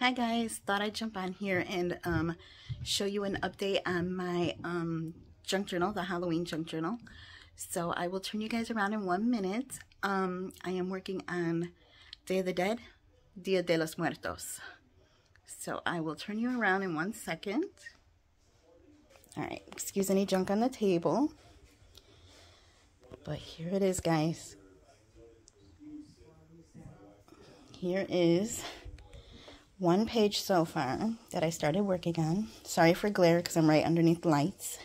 Hi guys, thought I'd jump on here and um, show you an update on my um, junk journal, the Halloween junk journal. So I will turn you guys around in one minute. Um, I am working on Day of the Dead, Dia de los Muertos. So I will turn you around in one second. All right, excuse any junk on the table. But here it is, guys. Here is one page so far that I started working on. Sorry for glare because I'm right underneath lights.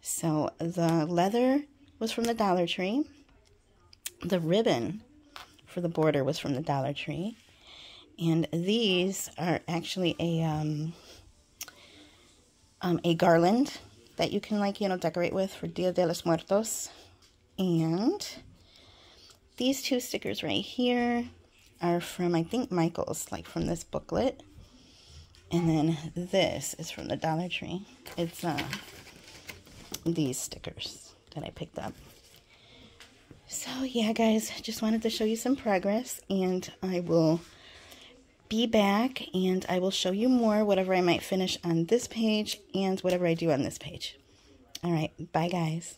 So the leather was from the Dollar Tree. The ribbon for the border was from the Dollar Tree. And these are actually a um, um, a garland that you can like, you know, decorate with for Dia de los Muertos. And these two stickers right here are from, I think, Michael's, like from this booklet. And then this is from the Dollar Tree. It's uh, these stickers that I picked up. So, yeah, guys, just wanted to show you some progress. And I will be back and I will show you more, whatever I might finish on this page and whatever I do on this page. All right, bye, guys.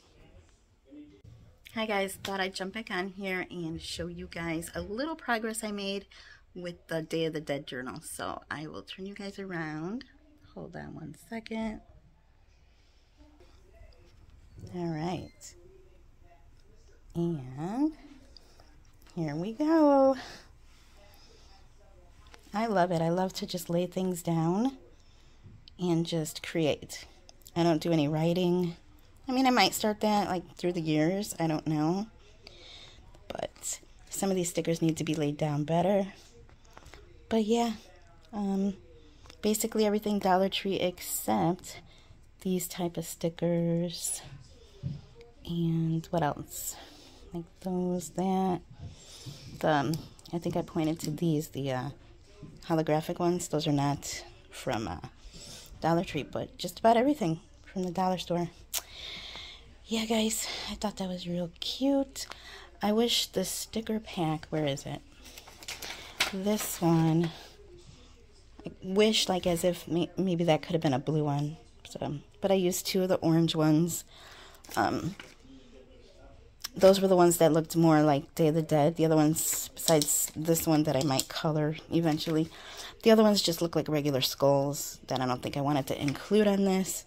Hi guys, thought I'd jump back on here and show you guys a little progress I made with the Day of the Dead journal. So I will turn you guys around. Hold on one second. All right. And here we go. I love it. I love to just lay things down and just create. I don't do any writing. I mean, I might start that like through the years. I don't know. But some of these stickers need to be laid down better. But yeah, um, basically everything Dollar Tree except these type of stickers. And what else? Like those, that. The, um, I think I pointed to these, the uh, holographic ones. Those are not from uh, Dollar Tree, but just about everything from the dollar store yeah, guys, I thought that was real cute. I wish the sticker pack, where is it? This one, I wish like as if may, maybe that could have been a blue one. So, but I used two of the orange ones. Um, those were the ones that looked more like Day of the Dead. The other ones, besides this one that I might color eventually, the other ones just look like regular skulls that I don't think I wanted to include on this.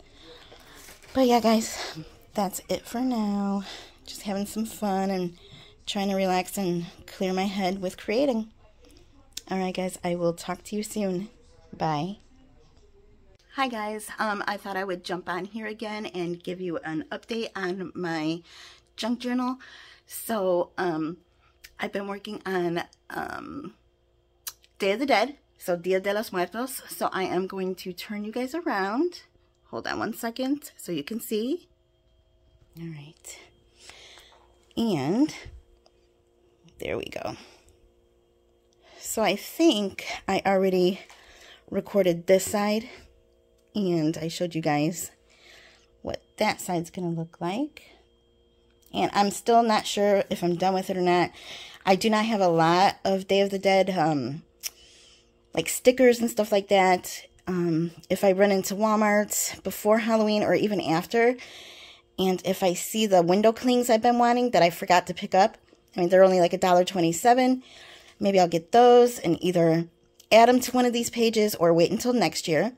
But yeah, guys, that's it for now. Just having some fun and trying to relax and clear my head with creating. Alright guys, I will talk to you soon. Bye. Hi guys, um, I thought I would jump on here again and give you an update on my junk journal. So, um, I've been working on um, Day of the Dead, so Dia de los Muertos. So I am going to turn you guys around. Hold on one second so you can see. All right. And there we go. So I think I already recorded this side and I showed you guys what that side's going to look like. And I'm still not sure if I'm done with it or not. I do not have a lot of Day of the Dead, um, like stickers and stuff like that. Um, if I run into Walmart before Halloween or even after, and if I see the window clings I've been wanting that I forgot to pick up, I mean, they're only like a dollar twenty-seven. Maybe I'll get those and either add them to one of these pages or wait until next year.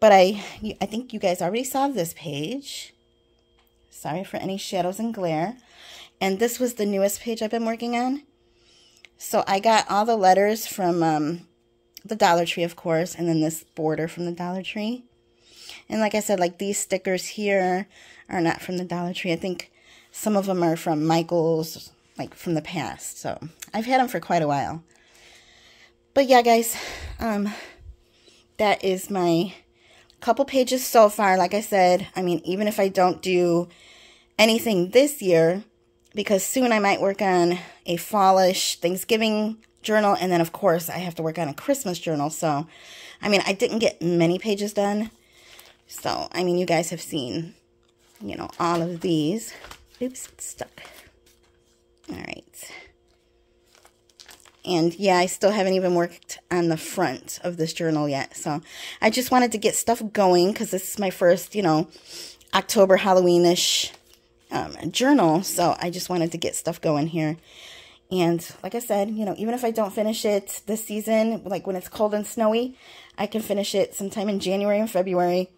But I, I think you guys already saw this page. Sorry for any shadows and glare. And this was the newest page I've been working on. So I got all the letters from um, the Dollar Tree, of course, and then this border from the Dollar Tree. And like I said, like these stickers here are not from the Dollar Tree. I think some of them are from Michael's, like from the past. So I've had them for quite a while. But yeah, guys, um, that is my couple pages so far. Like I said, I mean, even if I don't do anything this year, because soon I might work on a fallish Thanksgiving journal. And then, of course, I have to work on a Christmas journal. So, I mean, I didn't get many pages done. So, I mean, you guys have seen, you know, all of these. Oops, it's stuck. All right. And yeah, I still haven't even worked on the front of this journal yet. So I just wanted to get stuff going because this is my first, you know, October Halloweenish um, journal. So I just wanted to get stuff going here. And like I said, you know, even if I don't finish it this season, like when it's cold and snowy, I can finish it sometime in January and February,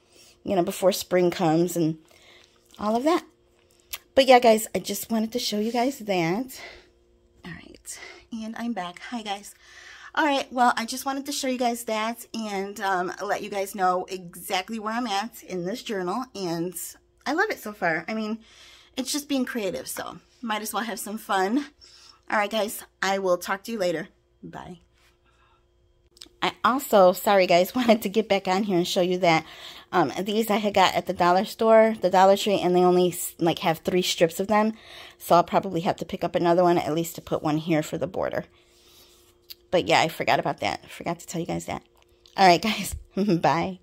you know, before spring comes and all of that. But yeah, guys, I just wanted to show you guys that. All right, and I'm back. Hi, guys. All right, well, I just wanted to show you guys that and um, let you guys know exactly where I'm at in this journal. And I love it so far. I mean, it's just being creative, so might as well have some fun. All right, guys, I will talk to you later. Bye. I also, sorry guys, wanted to get back on here and show you that um, these I had got at the dollar store, the Dollar Tree, and they only like have three strips of them. So I'll probably have to pick up another one, at least to put one here for the border. But yeah, I forgot about that. Forgot to tell you guys that. All right, guys. Bye.